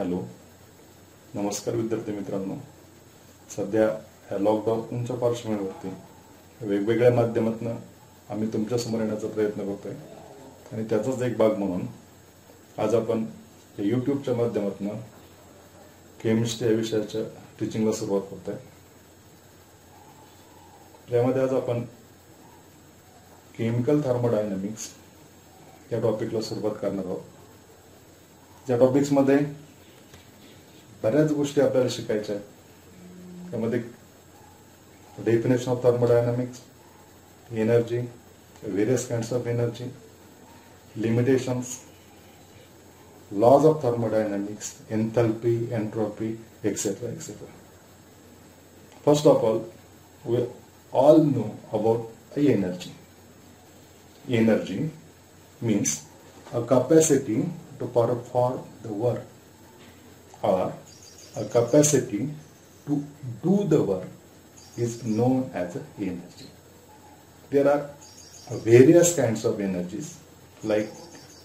Hello. नमस्कार विद्यार्थी मित्रांनो. सध्या ह्या लॉकडाऊनच्या पार्श्वभूमीवरती वेगवेगळ्या माध्यमातून आम्ही तुमच्यासमोर येण्याचा प्रयत्न करतोय. आणि त्याचाच एक भाग म्हणून आज आपण यूट्यूबच्या माध्यमातून केमिस्ट्री या विषयाच्या टीचिंगला सुरुवात करतोय. यामध्ये आज आपण केमिकल थर्मोडायनॅमिक्स या टॉपिकला सुरुवात करणार आहोत. या टॉपिक्समध्ये बऱ्याच गोषी अपने शिका definition of thermodynamics energy various kinds of energy limitations laws of thermodynamics enthalpy entropy et cetera et cetera first of all we all know about energy energy means a capacity to perform the work or a capacity to do the work is known as energy. There are various kinds of energies like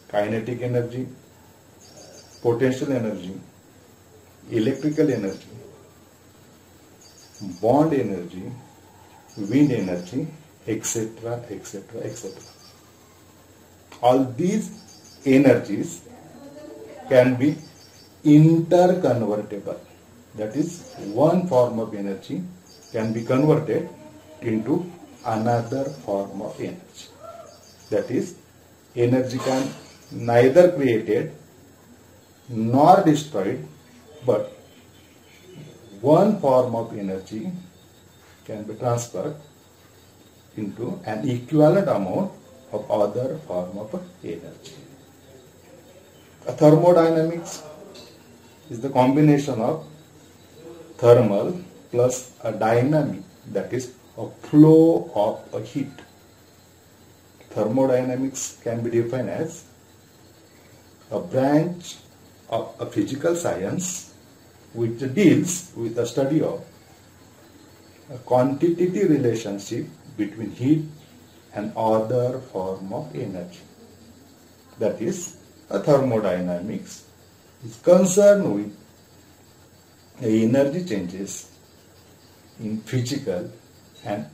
kinetic energy, potential energy, electrical energy, bond energy, wind energy, etc., etc., etc. All these energies can be interconvertible. That is, one form of energy can be converted into another form of energy. That is, energy can neither created nor destroyed, but one form of energy can be transferred into an equivalent amount of other form of energy. A thermodynamics is the combination of thermal plus a dynamic, that is a flow of a heat. Thermodynamics can be defined as a branch of a physical science which deals with the study of a quantitative relationship between heat and other form of energy. That is, a thermodynamics is concerned with the energy changes in physical and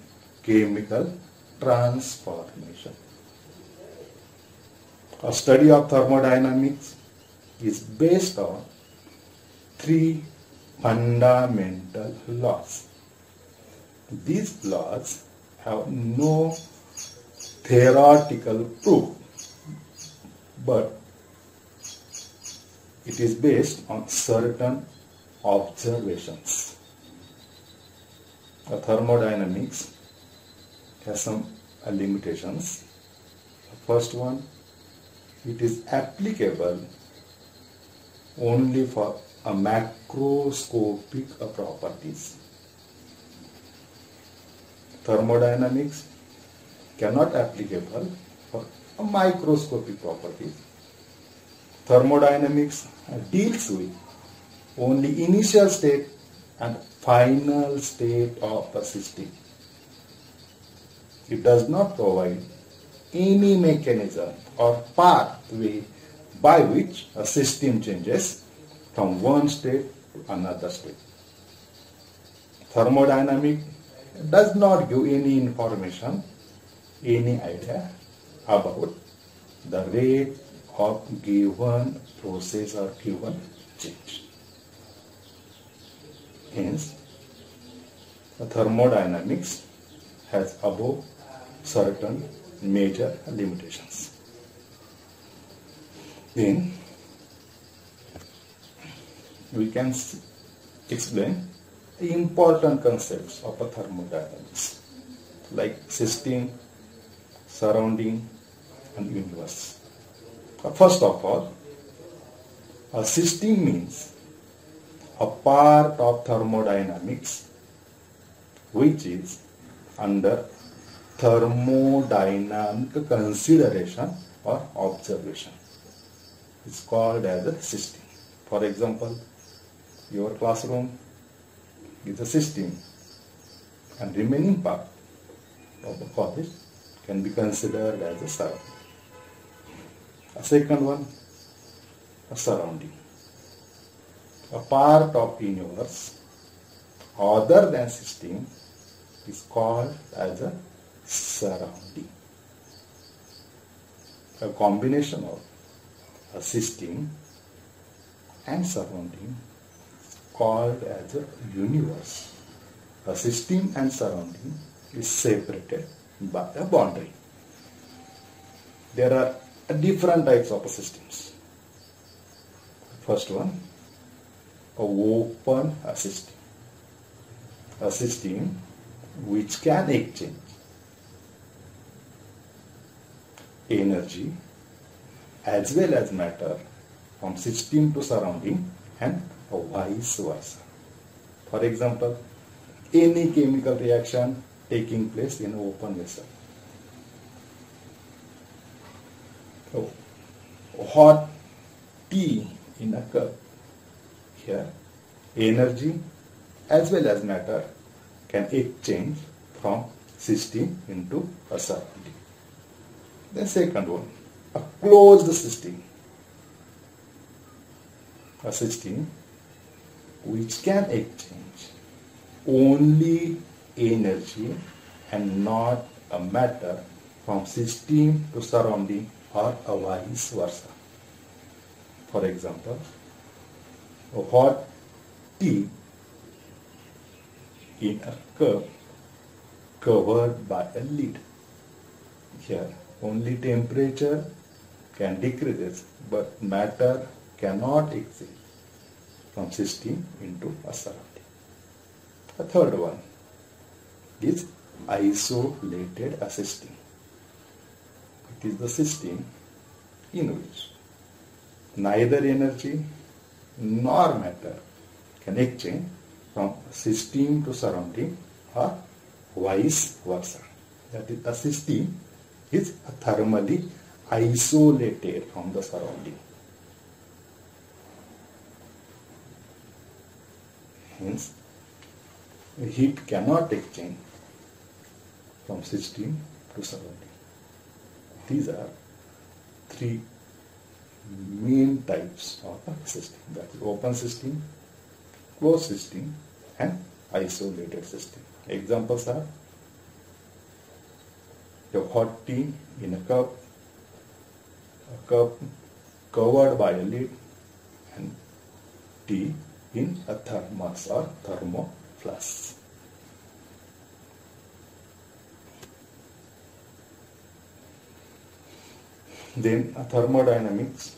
chemical transformation. A study of thermodynamics is based on three fundamental laws. These laws have no theoretical proof, but it is based on certain observations. A thermodynamics has some limitations. The first one, it is applicable only for a macroscopic properties. Thermodynamics cannot applicable for a microscopic properties. Thermodynamics deals with only initial state and final state of a system. It does not provide any mechanism or pathway by which a system changes from one state to another state. Thermodynamic does not give any information, any idea about the rate of given process or given change. Hence, the thermodynamics has above certain major limitations. Then we can explain the important concepts of a thermodynamics like system, surrounding and universe. Uh, First of all, a system means a part of thermodynamics which is under thermodynamic consideration or observation. It's called as a system. For example, your classroom is a system and remaining part of the college can be considered as a surrounding. A second one, a surrounding. a part of universe other than system is called as a surrounding. A combination of a system and surrounding called as a universe. A system and surrounding is separated by a boundary. There are different types of systems. First one, a open system. A system which can exchange energy as well as matter from system to surrounding and vice versa. For example, any chemical reaction taking place in open vessel. Hot tea in a cup. Here, energy as well as matter can exchange from system into a surrounding. The second one, a closed system. A system which can exchange only energy and not a matter from system to surrounding or a vice versa. For example, a hot tea in a cup covered by a lid. Here, only temperature can decrease, but matter cannot exist from system into a surrounding. The third one is isolated system. It is the system in which neither energy nor matter can exchange from system to surrounding or vice versa. That is, a system is thermally isolated from the surrounding. Hence, heat cannot exchange from system to surrounding. These are three main types of a system. That is open system, closed system and isolated system. Examples are the hot tea in a cup, a cup covered by a lid and tea in a thermos or thermoflask. Then a thermodynamics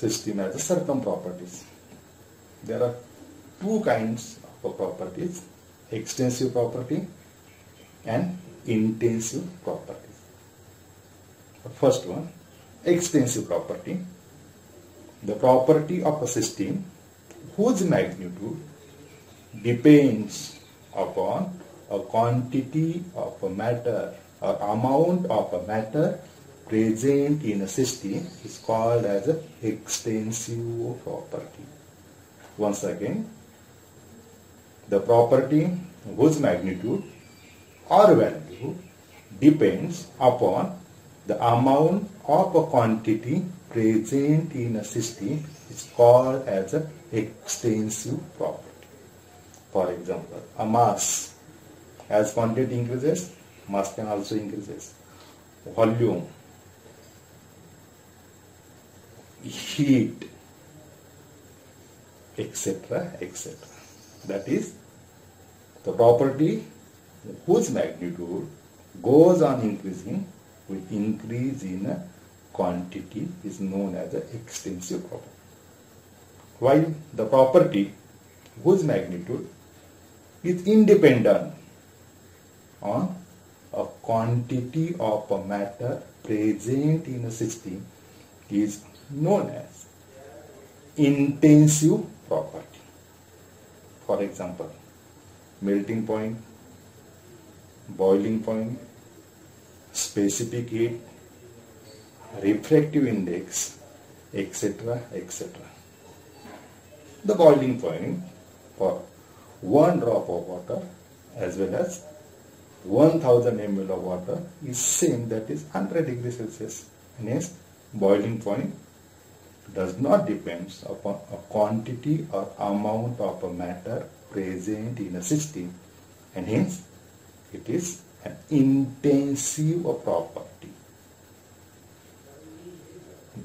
system has a certain properties. There are two kinds of properties, extensive property and intensive properties. The first one, extensive property. The property of a system whose magnitude depends upon a quantity of a matter or amount of a matter present in a system is called as an extensive property. Once again, the property whose magnitude or value depends upon the amount of a quantity present in a system is called as an extensive property. For example, a mass as quantity increases, mass can also increases. Volume, heat, etc., etc. That is the property whose magnitude goes on increasing with increase in a quantity is known as an extensive property. While the property whose magnitude is independent on a quantity of a matter present in a system is known as intensive property. For example, melting point, boiling point, specific heat, refractive index, etc. etc. The boiling point for one drop of water as well as 1000 ml of water is same that is 100 degrees Celsius and boiling point does not depend upon a quantity or amount of a matter present in a system and hence it is an intensive property.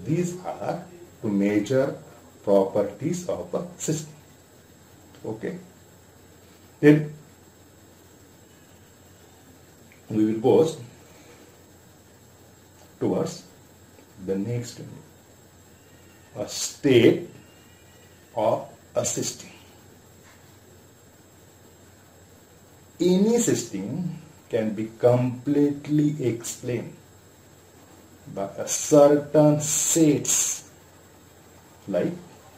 These are to measure properties of a system. Okay. Then we will go towards the next unit. A state of a system. Any system can be completely explained by a certain states like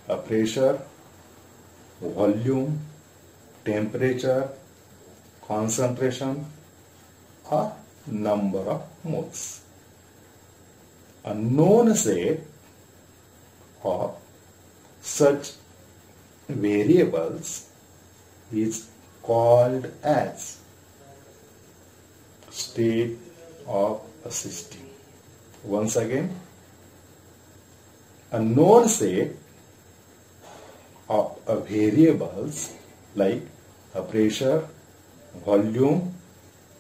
a pressure, volume, temperature, concentration or number of moles. A known set of such variables is called as state of a system. Once again, a known set of variables like a pressure, volume,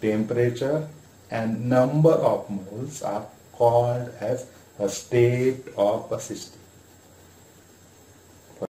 temperature and number of moles are called as a state of a system.